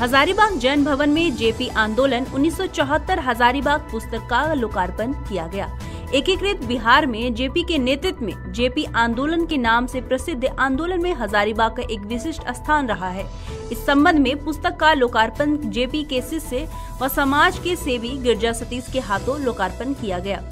हजारीबाग जैन भवन में जेपी आंदोलन 1974 हजारीबाग पुस्तक का लोकार्पण किया गया। एकीकृत बिहार में जेपी के नेतृत्व में जेपी आंदोलन के नाम से प्रसिद्ध आंदोलन में हजारीबाग का एक विशिष्ट स्थान रहा है। इस संबंध में पुस्तक का लोकार्पण जेपी के शिष्य व समाज के सेवी गिरजा सतीश के हाथों लोकार्पण किया गया।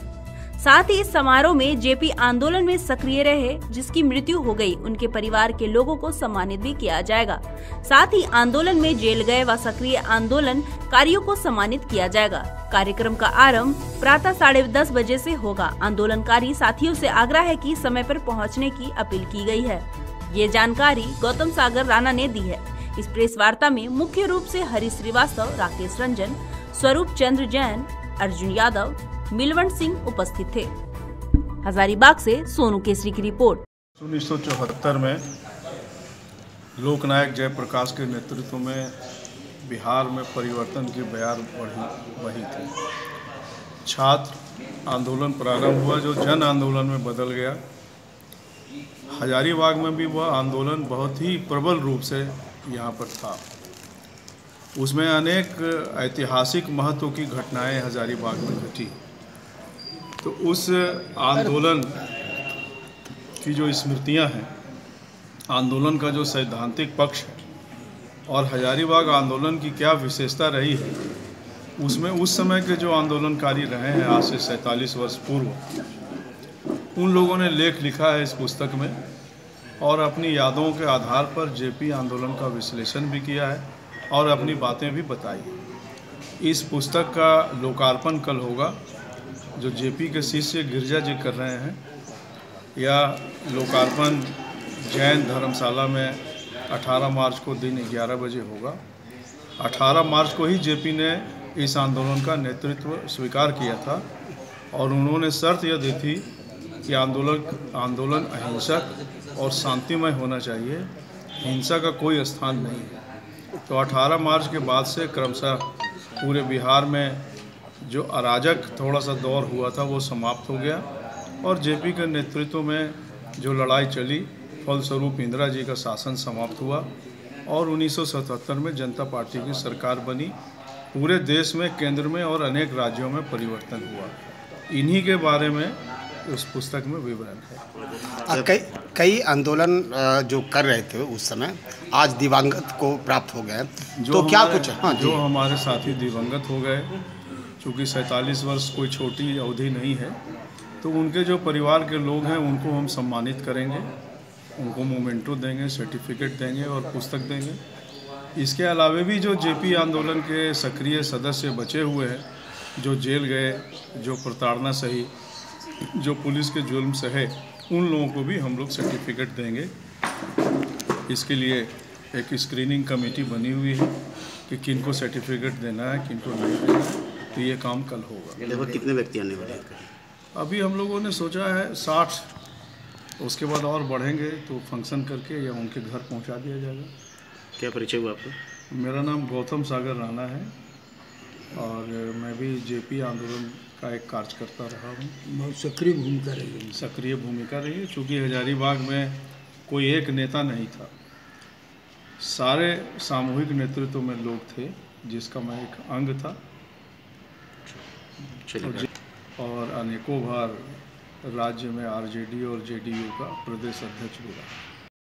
साथ ही इस समारोह में जेपी आंदोलन में सक्रिय रहे, जिसकी मृत्यु हो गई। उनके परिवार के लोगों को सम्मानित भी किया जाएगा। साथ ही आंदोलन में जेल गए व सक्रिय आंदोलन कार्यो को सम्मानित किया जाएगा। कार्यक्रम का आरंभ प्रातः साढ़े दस बजे से होगा। आंदोलनकारी साथियों से आग्रह है कि समय पर पहुँचने की अपील की गई है। ये जानकारी गौतम सागर राणा ने दी है। इस प्रेस वार्ता में मुख्य रूप से हरी श्रीवास्तव, राकेश रंजन, स्वरूप चंद्र जैन, अर्जुन यादव मिलवंत सिंह उपस्थित थे। हजारीबाग से सोनू केसरी की रिपोर्ट। उन्नीस सौ चौहत्तर में लोकनायक जयप्रकाश के नेतृत्व में बिहार में परिवर्तन की बयार बढ़ी बही थी। छात्र आंदोलन प्रारंभ हुआ, जो जन आंदोलन में बदल गया। हजारीबाग में भी वह आंदोलन बहुत ही प्रबल रूप से यहाँ पर था। उसमें अनेक ऐतिहासिक महत्व की घटनाएँ हजारीबाग में घटी। तो उस आंदोलन की जो स्मृतियाँ हैं, आंदोलन का जो सैद्धांतिक पक्ष और हजारीबाग आंदोलन की क्या विशेषता रही है, उसमें उस समय के जो आंदोलनकारी रहे हैं, आज से सैंतालीस वर्ष पूर्व, उन लोगों ने लेख लिखा है इस पुस्तक में और अपनी यादों के आधार पर जेपी आंदोलन का विश्लेषण भी किया है और अपनी बातें भी बताई इस पुस्तक का लोकार्पण कल होगा। जो जेपी के शिष्य गिरजा जी कर रहे हैं, या लोकार्पण जैन धर्मशाला में 18 मार्च को दिन 11 बजे होगा। 18 मार्च को ही जेपी ने इस आंदोलन का नेतृत्व स्वीकार किया था और उन्होंने शर्त यह दी थी कि आंदोलन आंदोलन अहिंसक और शांतिमय होना चाहिए। हिंसा का कोई स्थान नहीं है। तो 18 मार्च के बाद से क्रमशः पूरे बिहार में जो अराजक थोड़ा सा दौर हुआ था वो समाप्त हो गया और जेपी के नेतृत्व में जो लड़ाई चली फलस्वरूप इंदिरा जी का शासन समाप्त हुआ और 1977 में जनता पार्टी की सरकार बनी। पूरे देश में केंद्र में और अनेक राज्यों में परिवर्तन हुआ। इन्हीं के बारे में उस पुस्तक में विवरण है। कई कई आंदोलन जो कर रहे थे उस समय आज दिवंगत को प्राप्त हो गए तो क्या कुछ हाँ? जो हमारे साथी दिवंगत हो गए चूँकि सैंतालीस वर्ष कोई छोटी अवधि नहीं है तो उनके जो परिवार के लोग हैं, उनको हम सम्मानित करेंगे, उनको मोमेंटो देंगे सर्टिफिकेट देंगे और पुस्तक देंगे। इसके अलावा भी जो जेपी आंदोलन के सक्रिय सदस्य बचे हुए हैं, जो जेल गए, जो प्रताड़ना सही, जो पुलिस के जुल्म सहे, उन लोगों को भी हम लोग सर्टिफिकेट देंगे। इसके लिए एक स्क्रीनिंग कमेटी बनी हुई है कि किन को सर्टिफिकेट देना है किन को नहीं देना है। तो ये काम कल होगा। लगभग कितने व्यक्ति आने वाले हैं? अभी हम लोगों ने सोचा है साठ उसके बाद और बढ़ेंगे तो फ़ंक्शन करके या उनके घर पहुँचा दिया जाएगा। क्या परिचय हुआ आपका? मेरा नाम गौतम सागर राणा है और मैं भी जेपी आंदोलन का एक कार्यकर्ता रहा हूँ। बहुत सक्रिय भूमिका रही है। सक्रिय भूमिका रही है चूँकि हजारीबाग में कोई एक नेता नहीं था। सारे सामूहिक नेतृत्व में लोग थे जिसका मैं एक अंग था। और अनेकों बार राज्य में आरजेडी और जेडीयू का प्रदेश अध्यक्ष भी रहा।